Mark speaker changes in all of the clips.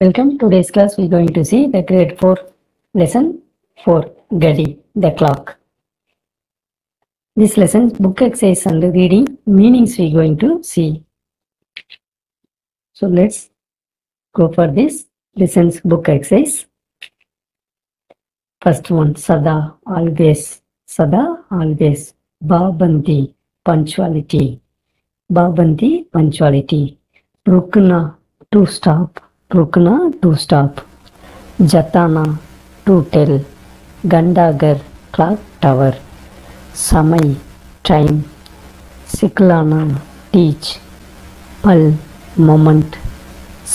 Speaker 1: Welcome. to Today's class we're going to see the grade 4 lesson 4 Gadi, the clock. This lesson book exercise and reading meanings we're going to see. So let's go for this lessons book exercise. First one Sada, always. Sada, always. Babanti, punctuality. Babanti, punctuality. Rukna, to stop. रुकना to stop जताना to tell गंडागर clock tower समय time सिखलाना teach पल moment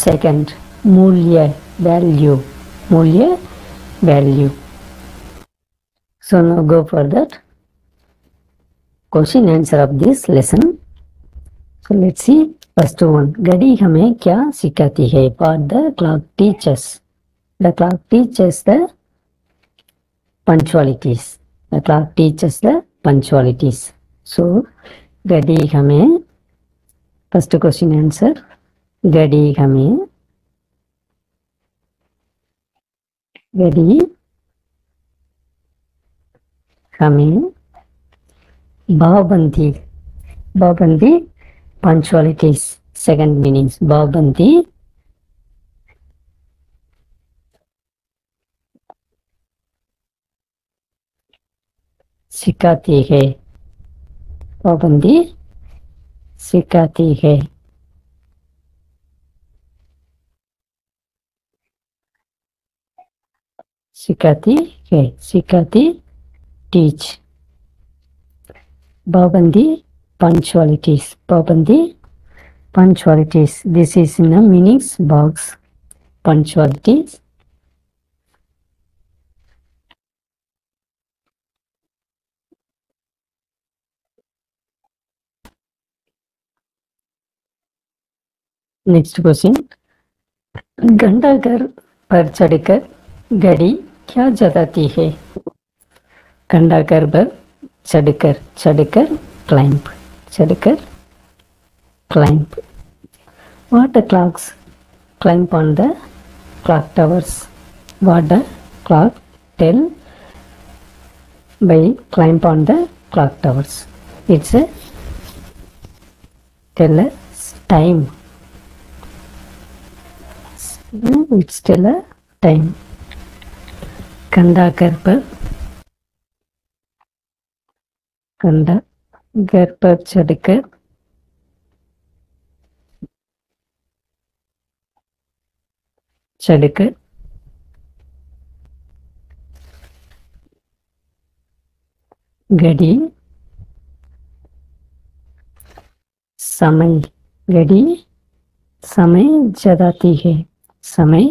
Speaker 1: second मूल्य value मूल्य value so now go for that. Question, answer of this lesson. So, let's see. First one घड़ी हमें क्या सिखाती है? For the clock teaches the clock teaches the punctualities the clock teaches the punctualities so घड़ी हमें first question answer घड़ी हमें घड़ी हमें भावबंदी भावबंदी punctualities second meanings bhavanti सिखाती है पाबंदी सिखाती है सिखाती है सिखाती टीच पाबंदी punctualities pabandi punctualities this is in a meanings box punctualities next question घंटा घर पर चढ़कर घड़ी क्या जताती है घंटा घर पर चढ़कर चढ़कर climb எடுக்க climb. Water clocks climb on the clock towers. Water clock tell by climb on the clock towers. It's a tell us time. It's tell a time. Kanda Karpa. Kanda चढ़कर चढ़कर घड़ी समय घड़ी समय जताती है समय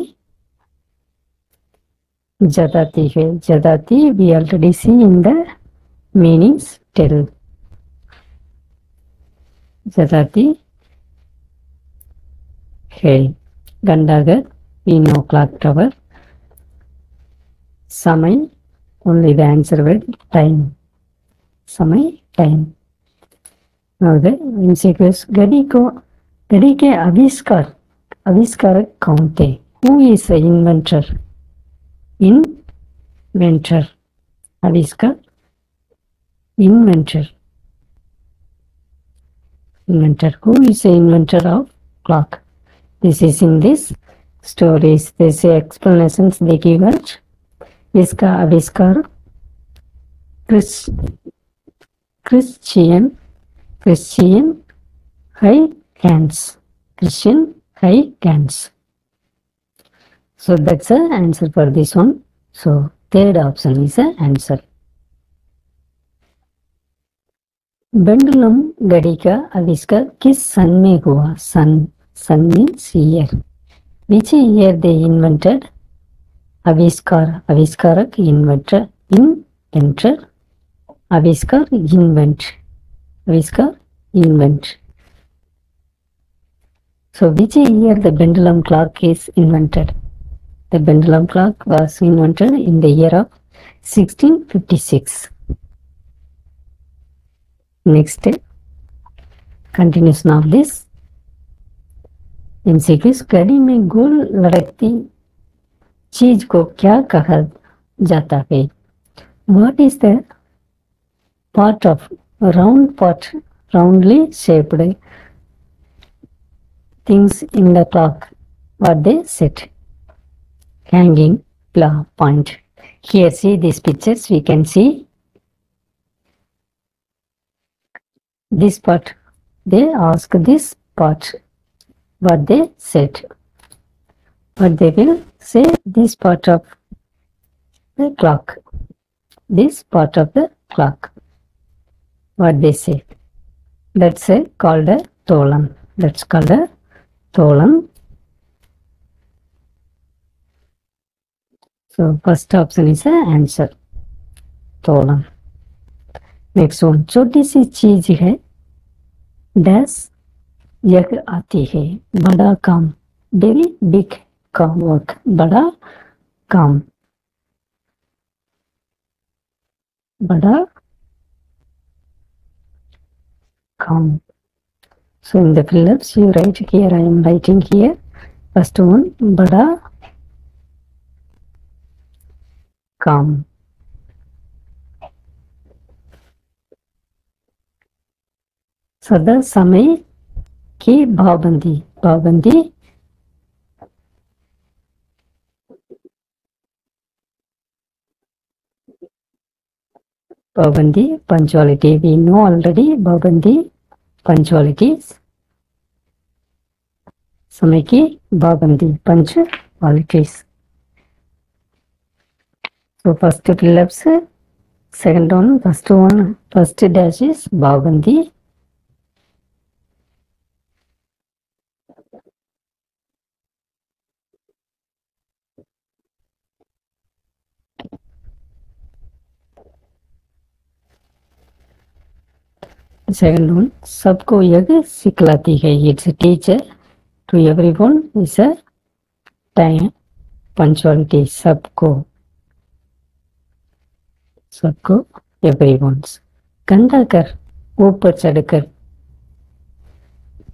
Speaker 1: जताती है जताती we already see in the meanings tell ಚಪಾತಿ ಹೇಳಿ ಗಂಡಾಗರ್ ನೀನು ಕ್ಲಾಕ್ ಟವರ್ ಸಮಯ only the answer will time ಸಮಯ ಟೈಮ್ ಹೌದು ಇನ್ ಸೀಕ್ವೆನ್ಸ್ ಗಡಿಗೋ ಗಡಿಗೆ ಆವಿಷ್ಕಾರ ಆವಿಷ್ಕಾರ ಕೌಂತೆ who is a inventor inventor ಆವಿಷ್ಕಾರ inventor inventor आविष्कार inventor inventor. Who is the inventor of clock? This is in this stories. This explanations they give us. इसका आविष्कार Chris Christian Christian high cans Christian high cans. So that's the answer for this one. So third option is the answer. Pendulum घड़ी का आविष्कार किस सन में हुआ सन सन means year which year they invented आविष्कार, आविष्कारक इन्वेंटर इन्वेंटर आविष्कार इन्वेंट आविष्कार invent So which year the pendulum clock is invented? The pendulum clock was invented in the year of 1656. Next, continuation of this. MCQs घड़ी में गोल लड़कती चीज को क्या कहा जाता है what is the part of round pot roundly shaped things in the clock what they set hanging pla point here see these pictures we can see this part. They ask this part what they said. But they will say this part of the clock. This part of the clock. What they say. That's a, called a tolam that's called a tolam so first option is the answer. Tolam देखो छोटी सी चीज़ है। डस यज्ञ आती है। बड़ा काम। Very big काम work बड़ा काम। बड़ा काम। So in fills you write here I am writing here first one बड़ा काम। सदा समय की भावबंदी भावबंदी पाबंदी पंचुअलिटी वी नो ऑलरेडी पाबंदी पंचुअलिटी समय की पाबंदी punctuality so first fills second one first one first dash पाबंदी। One, सबको यह सिखलाती है। It's teacher to everyone is a time punctuality सबको सबको एवरीवन कंधा कर ऊपर चढ़कर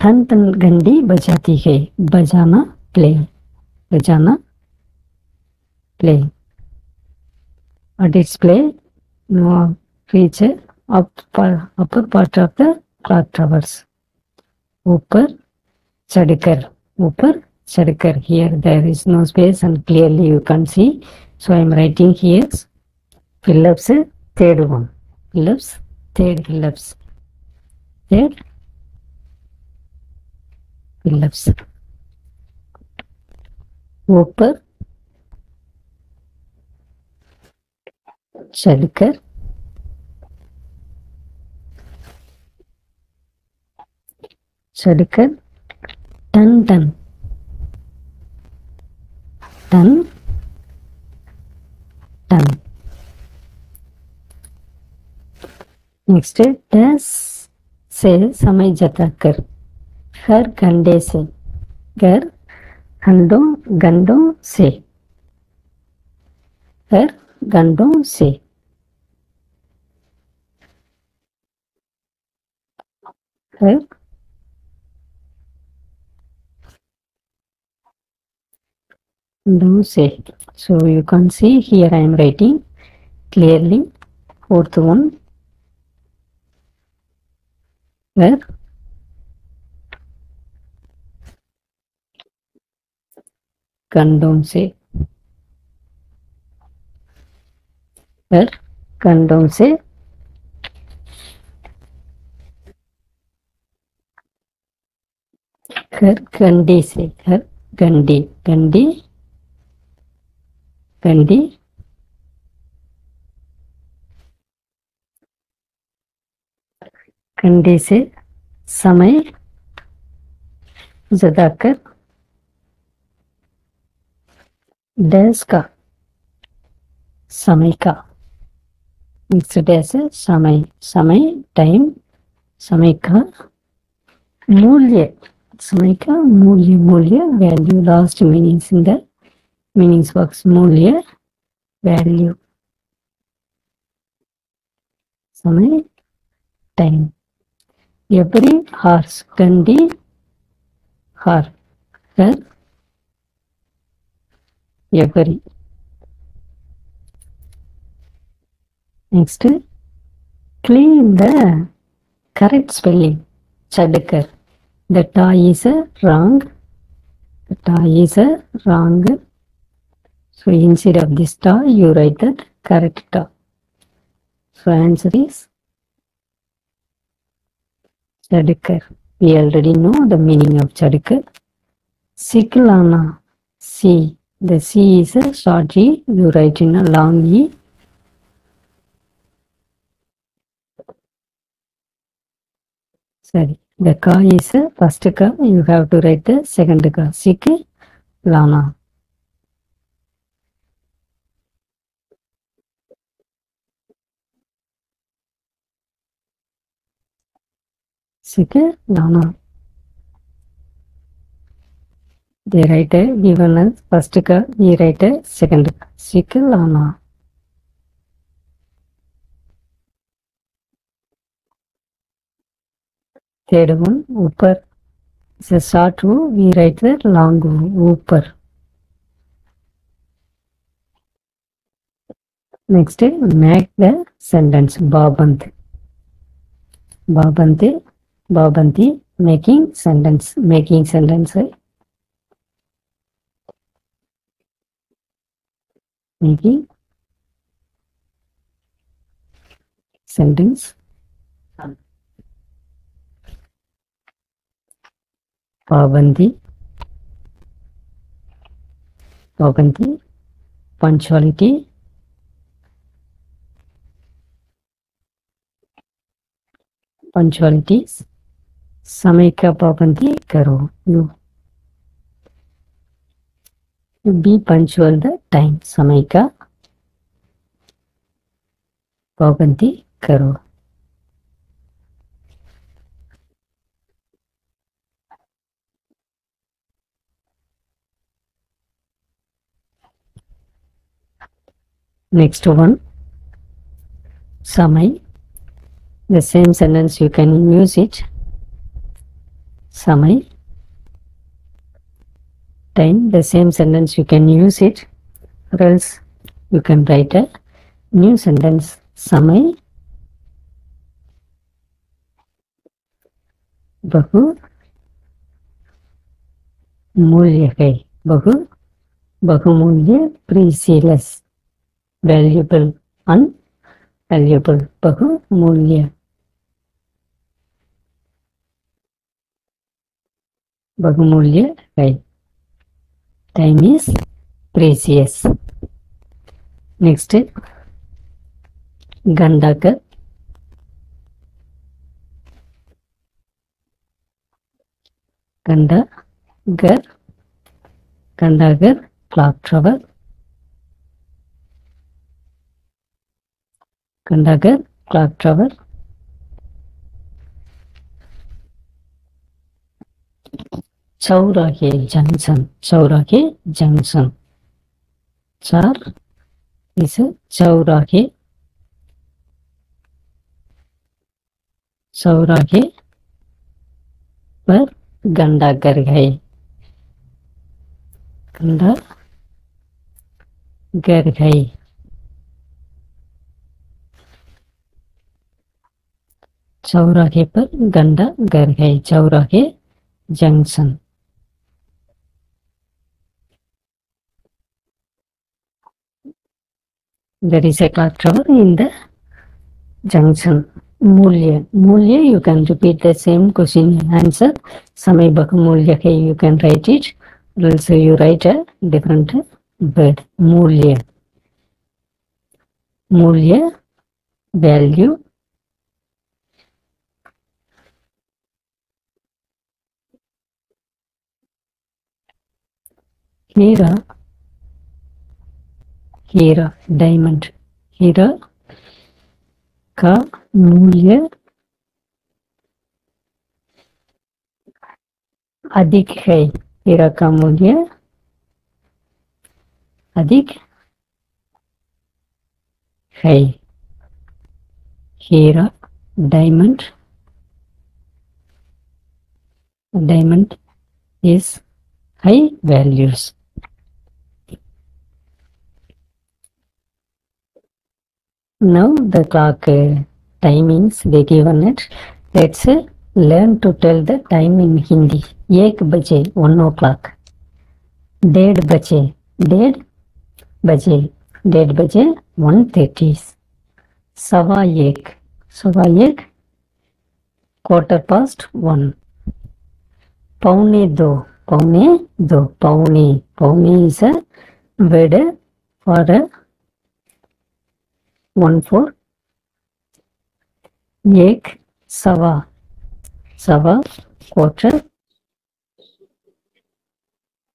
Speaker 1: थन थन घंटी बजाती है। बजाना प्ले बजाना play what is play no upper upper part of the clock towers ऊपर चढ़कर ऊपर चढ़कर here there is no space and clearly you can see so i am writing here Phillips third one Phillips third Phillips third Phillips ऊपर चढ़कर चढ़कर टन टन टन टन नेक्स्ट डैश से समय जता कर हर घंटे से घर घंटों घंटों से हर घंटों से हर do say. So you can see here I am writing clearly fourth one where condom say where condom say घर गंडी से घर गंडी गंडी गंडी गंडी से समय जदाकर डैश का समय का नेक्स्ट डैश है समय समय टाइम समय का मूल्य समय का मूल्य मूल्य value last meanings in the meanings box मूल्य value समय time every horse गंडी हार कर every next clean the correct spelling chadkar the ta is a wrong the ta is a wrong so instead of this ta you write that correct ta so answer is Chadukar. we already know the meaning of Chadukar. siklana c the c is a short e you write in a long e Sorry, the ka is a first ka. You have to write the second ka. Sik lana. Sik lana. They write a given as first ka. We write a second ka. Sik lana. Third one, upper. It's a short U. We write the long U. Upper. Next, make the sentence. Babanti. Babanti. Babanti. Making sentence. Making sentence. Making sentence. पाबंदी पाबंदी punctuality punctuality समय का पाबंदी करो you be punctual the time समय का पाबंदी करो Next one, Samai. The same sentence you can use it. Samai. Time. The same sentence you can use it. Or else you can write a new sentence. Samai. बहु मूल्य है बहु बहुमूल्य प्रीसीलस precious valuable unvaluable बहुमूल्य பகுமூல்ய கை time is precious next கண்டாக்கர் கண்டா கர் கண்டாகர் கிளாக் டவர் கண்டாகர் கிளாக் டவர் चौराहे जंक्शन चौराहे जंक्शन। चार इस चौराहे चौराहे पर गंडा कर गए गंडा गर गई चौराहे पर गंडा गर गए चौराहे junction. There is a clock tower in the junction मूल्य मूल्य you can repeat the same question and answer बहुमूल्य है you can write it also you write a different word मूल्य मूल्य value हीरा हीरा डायमंड हीरा का मूल्य अधिक है हीरा का मूल्य अधिक है हीरा diamond diamond is high values. Now the clock uh, timings they given it. Let's uh, learn to tell the time in Hindi. एक बजे one o'clock. डेढ़ बजे डेढ़ बजे डेढ़ बजे one thirty. सवा एक सवा एक quarter past one. पौने दो पौने दो पौने पौने is a word for a one four, एक, सवा सवा क्वार्टर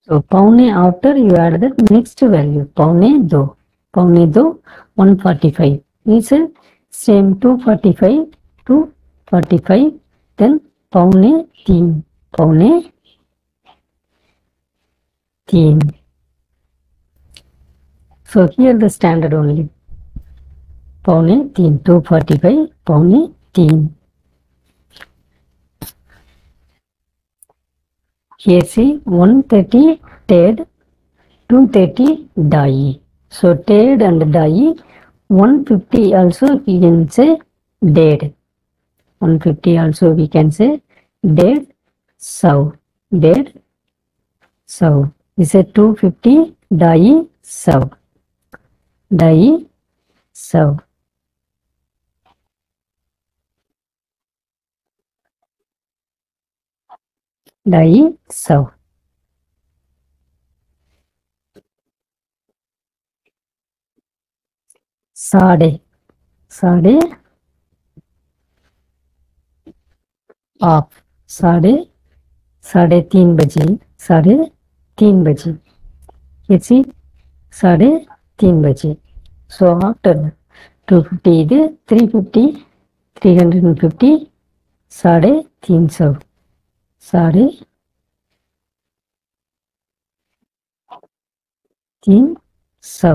Speaker 1: तो पौने outer you add the next value पौने दो पौने दो one forty five means same two forty five two forty five then पौने तीन पौने तीन. So here the standard only पौने तीन टू फोर्टी फाइव पौने तीन Here see 130 TED, 230 DAI. So TED and DAI, 150 also we can say dead. 150 also we can say dead sow. Dead sow. Is a 250 DAI sow. DAI sow. DAI sow. साढ़े साढ़े आप साढ़े साढ़े तीन बजे साढ़े तीन बजे कैसी साढ़े तीन बजे सो आफ्टर टू फिफ्टी இது three fifty three hundred and fifty साढ़े तीन सौ साढ़े तीन सौ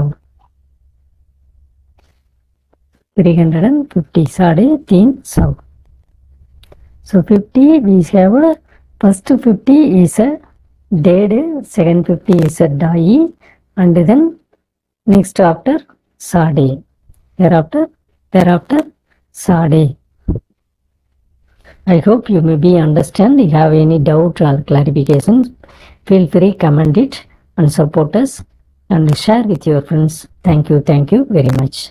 Speaker 1: three hundred and fifty साढ़े तीन सौ so fifty we have a first fifty is a dead second fifty is a die and then next after साढ़े thereafter thereafter साढ़े I hope you may be understand. If you have any doubt or clarifications, feel free comment it and support us and share with your friends. Thank you. Thank you very much.